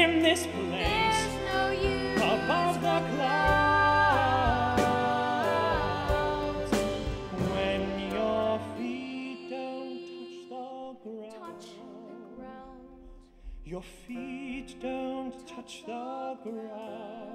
in this place no above the clouds. When your feet don't touch the ground, touch the ground. your feet don't touch the ground.